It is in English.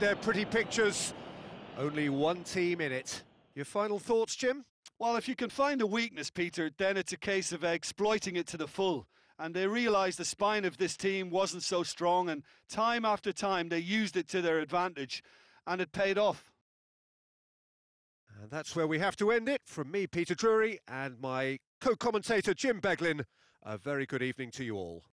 their pretty pictures. Only one team in it. Your final thoughts, Jim? Well, if you can find a weakness, Peter, then it's a case of exploiting it to the full. And they realised the spine of this team wasn't so strong, and time after time they used it to their advantage, and it paid off. And that's where we have to end it. From me, Peter Drury, and my co commentator, Jim Beglin, a very good evening to you all.